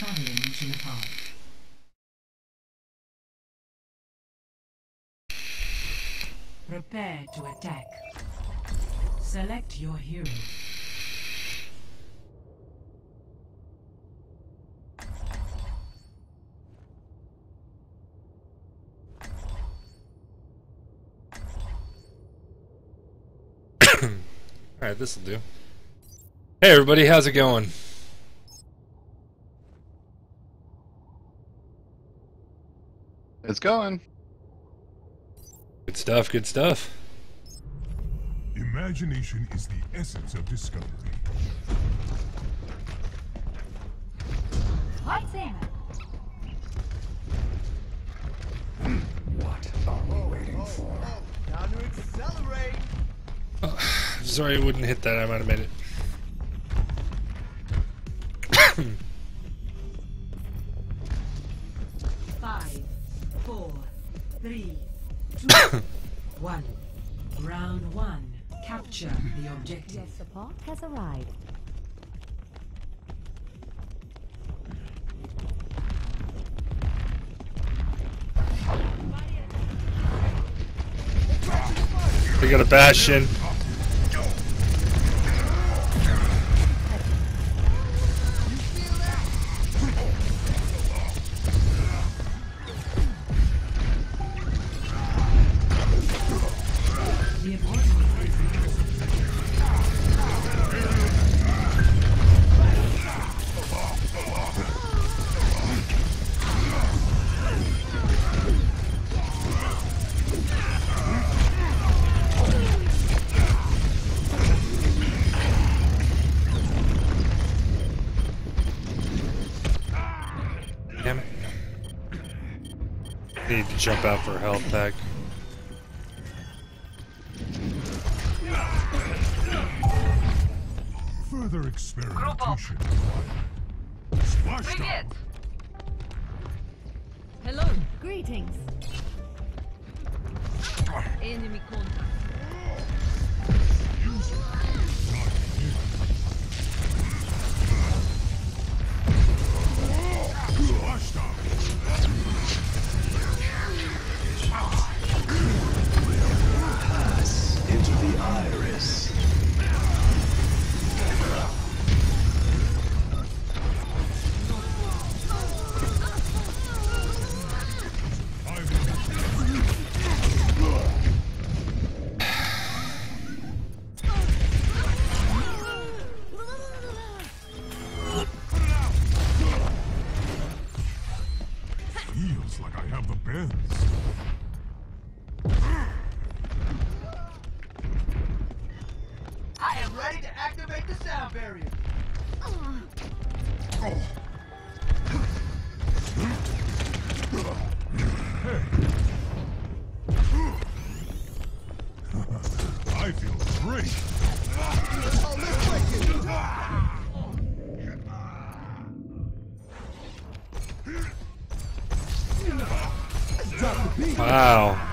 Traveling to Nepal. Prepare to attack. Select your hero. Alright, this'll do. Hey everybody, how's it going? It's going. Good stuff, good stuff. Imagination is the essence of discovery. What's in? Time to accelerate. Sorry I wouldn't hit that, I might have made it. objective. Your support has arrived. We got a Bastion. Jump out for a health pack. Further experimentation. Splash. Hello. Greetings. Enemy contact. User. Iris. I am ready to activate the sound barrier. I feel great. Oh, let's break it. Drop the beat. Wow.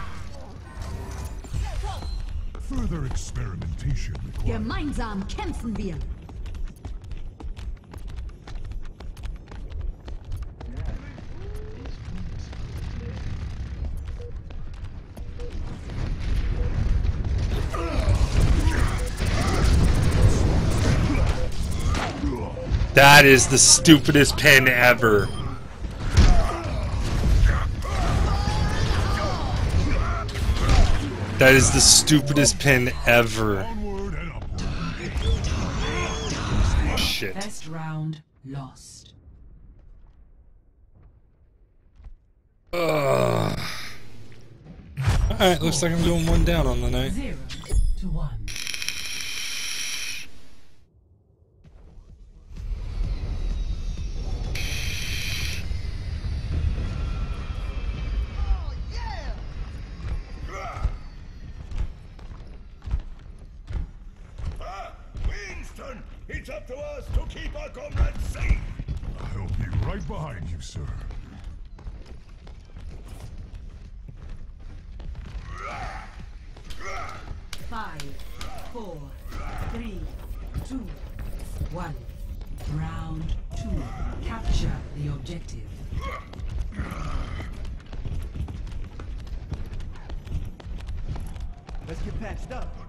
Further experimentation required. Gemeinsam kämpfen wir. That is the stupidest pin ever. That is the stupidest pin ever. Onward and upward. Shit. First round lost. Ugh. Alright, looks like I'm going one down on the night. Zero to one. To us to keep our comrades safe. I'll be right behind you, sir. Five, four, three, two, one. Round two. two. Capture the objective. Let's get patched up.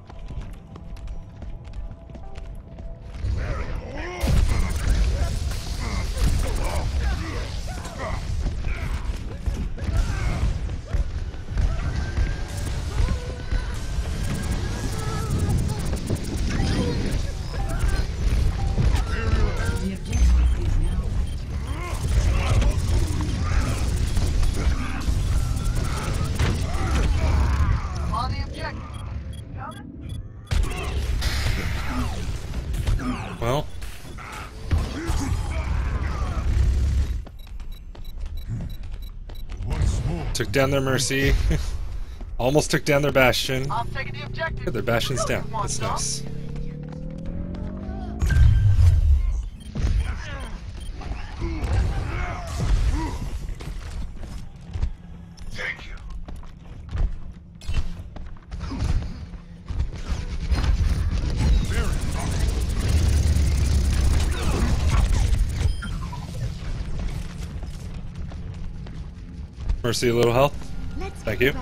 Took down their Mercy. Almost took down their Bastion. I'm taking the objective. Good, their Bastion's down. That's nice. Mercy, a little health. Thank you.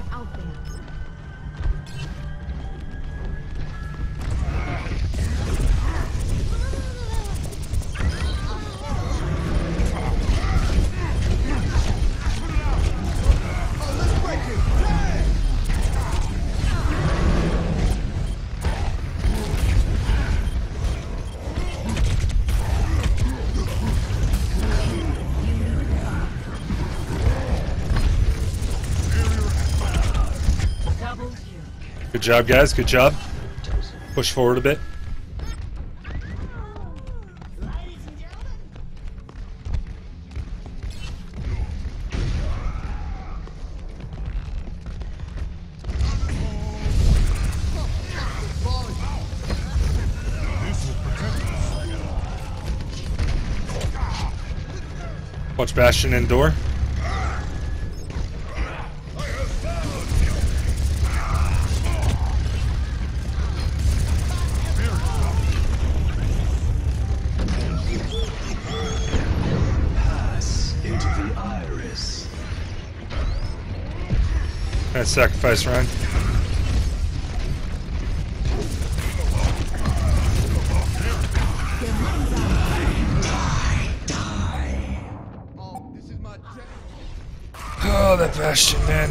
Good job, guys. Good job. Push forward a bit. Watch Bastion and door. Sacrifice. Oh, jet. Oh, that Bastion, man.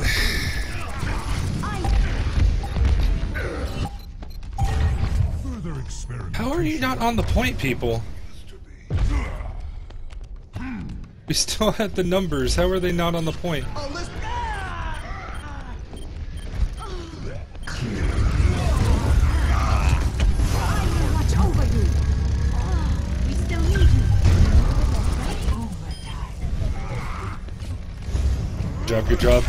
How are you not on the point, people? We still had the numbers. How are they not on the point? Good job.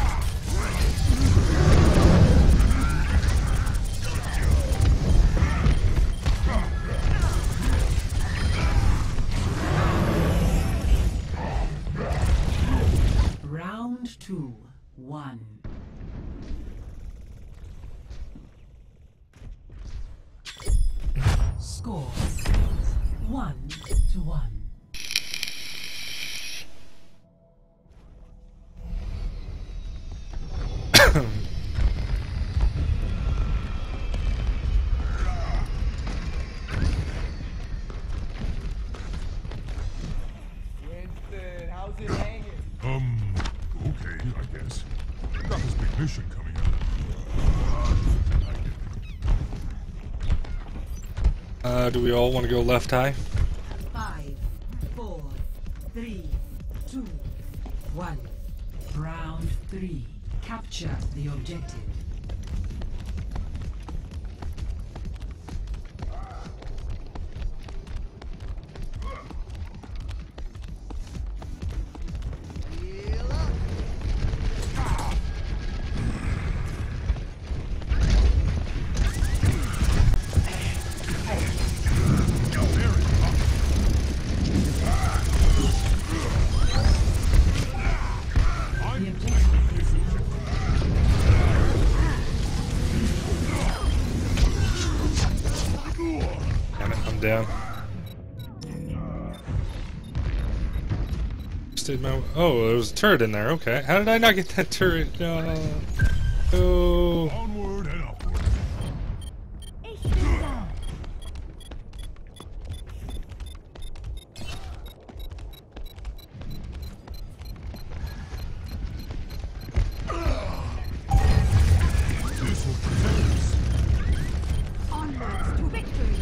Round two. One. Score. One to one. Got mission coming up. Uh, do we all want to go left high? Five, four, three, two, one. Round three. Capture the objective. Wasted my. Oh, there was a turret in there. Okay. How did I not get that turret? Uh, no. Oh. Onward and upward. Ich bin da. This will protect us. Onwards to victory.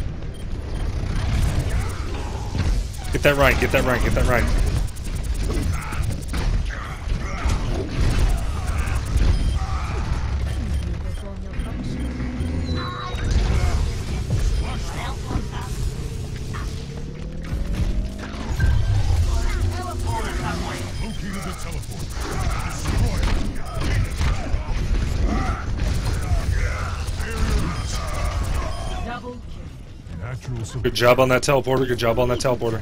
Get that right. Get that right. Get that right. Good job on that teleporter. Good job on that teleporter.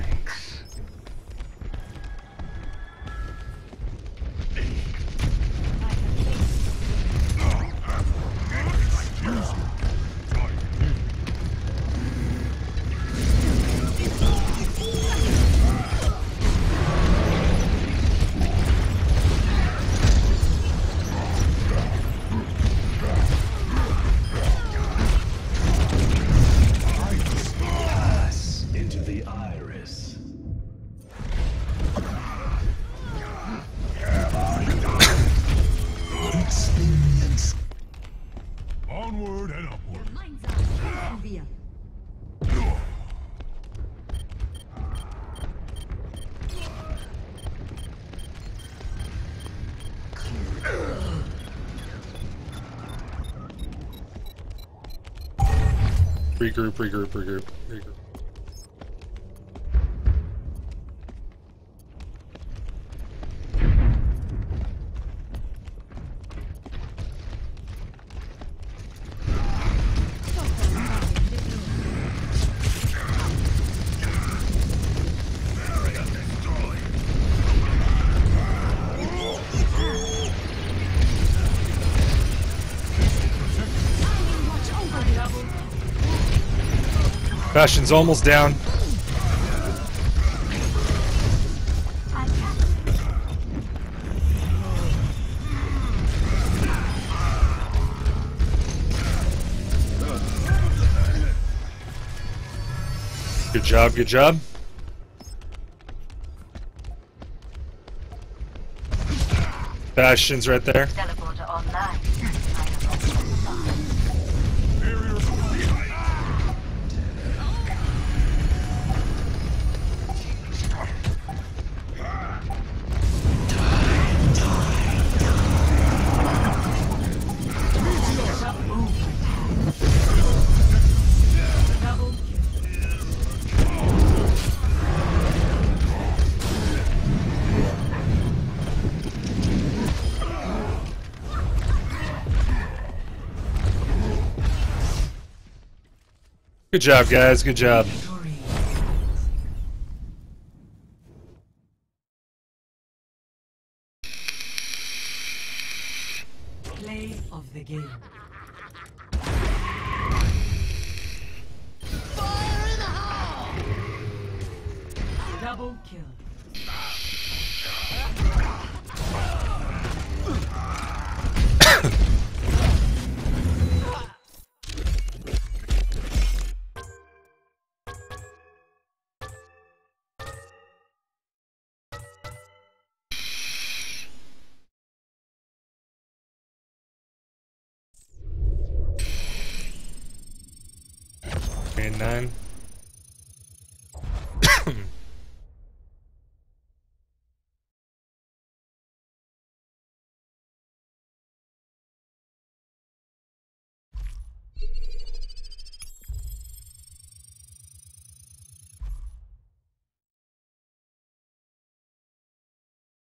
Regroup. Regroup. Regroup. Regroup. Bastion's almost down. Good job. Good job. Bastion's right there. Teleporter online. Good job, guys. Good job. Play of the game. Fire in the hole! Double kill. And nine.